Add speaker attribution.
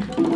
Speaker 1: Bye.